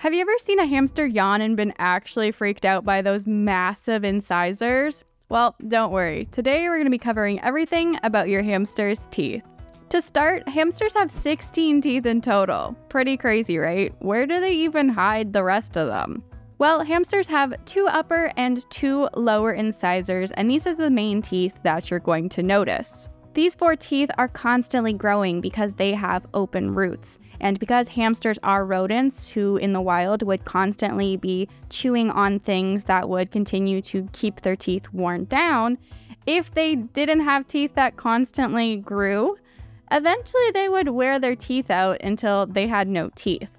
Have you ever seen a hamster yawn and been actually freaked out by those massive incisors? Well, don't worry. Today we're going to be covering everything about your hamster's teeth. To start, hamsters have 16 teeth in total. Pretty crazy, right? Where do they even hide the rest of them? Well, hamsters have two upper and two lower incisors, and these are the main teeth that you're going to notice. These four teeth are constantly growing because they have open roots. And because hamsters are rodents who in the wild would constantly be chewing on things that would continue to keep their teeth worn down, if they didn't have teeth that constantly grew, eventually they would wear their teeth out until they had no teeth.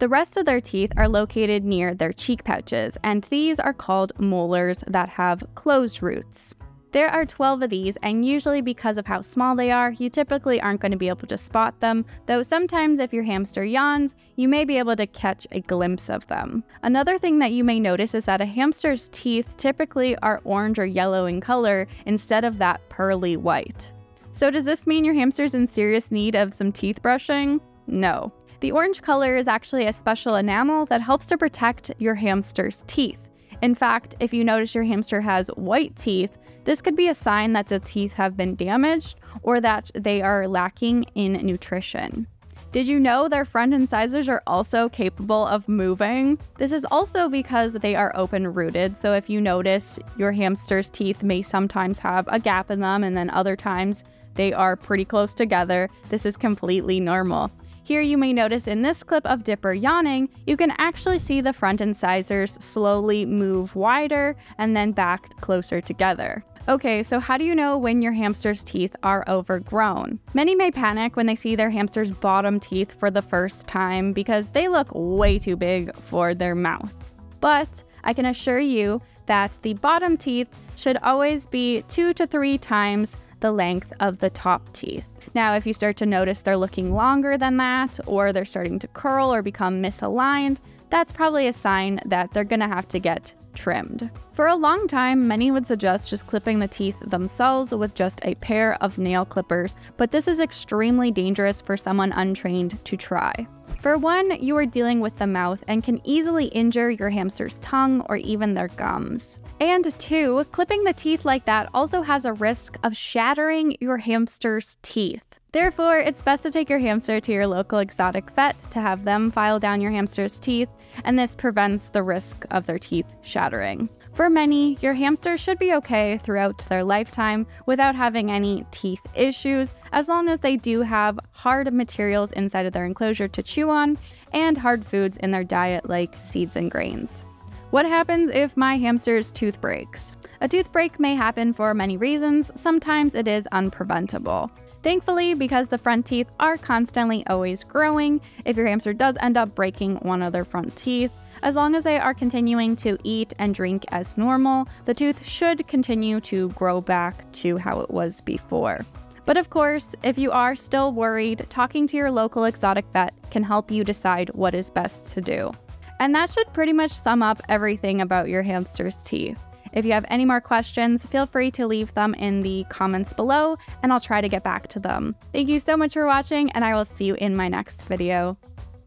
The rest of their teeth are located near their cheek pouches, and these are called molars that have closed roots. There are 12 of these, and usually because of how small they are, you typically aren't going to be able to spot them, though sometimes if your hamster yawns, you may be able to catch a glimpse of them. Another thing that you may notice is that a hamster's teeth typically are orange or yellow in color instead of that pearly white. So does this mean your hamster's in serious need of some teeth brushing? No. The orange color is actually a special enamel that helps to protect your hamster's teeth. In fact, if you notice your hamster has white teeth, this could be a sign that the teeth have been damaged or that they are lacking in nutrition. Did you know their front incisors are also capable of moving? This is also because they are open rooted, so if you notice your hamster's teeth may sometimes have a gap in them and then other times they are pretty close together, this is completely normal. Here you may notice in this clip of Dipper yawning, you can actually see the front incisors slowly move wider and then back closer together. Okay, so how do you know when your hamster's teeth are overgrown? Many may panic when they see their hamster's bottom teeth for the first time because they look way too big for their mouth. But I can assure you that the bottom teeth should always be two to three times the length of the top teeth. Now, if you start to notice they're looking longer than that, or they're starting to curl or become misaligned, that's probably a sign that they're gonna have to get trimmed. For a long time, many would suggest just clipping the teeth themselves with just a pair of nail clippers, but this is extremely dangerous for someone untrained to try. For one, you are dealing with the mouth and can easily injure your hamster's tongue or even their gums. And two, clipping the teeth like that also has a risk of shattering your hamster's teeth. Therefore, it's best to take your hamster to your local exotic vet to have them file down your hamster's teeth, and this prevents the risk of their teeth shattering. For many, your hamster should be okay throughout their lifetime without having any teeth issues, as long as they do have hard materials inside of their enclosure to chew on and hard foods in their diet like seeds and grains. What happens if my hamster's tooth breaks? A tooth break may happen for many reasons, sometimes it is unpreventable. Thankfully, because the front teeth are constantly always growing, if your hamster does end up breaking one of their front teeth, as long as they are continuing to eat and drink as normal, the tooth should continue to grow back to how it was before. But of course, if you are still worried, talking to your local exotic vet can help you decide what is best to do. And that should pretty much sum up everything about your hamster's teeth. If you have any more questions, feel free to leave them in the comments below and I'll try to get back to them. Thank you so much for watching and I will see you in my next video.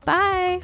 Bye!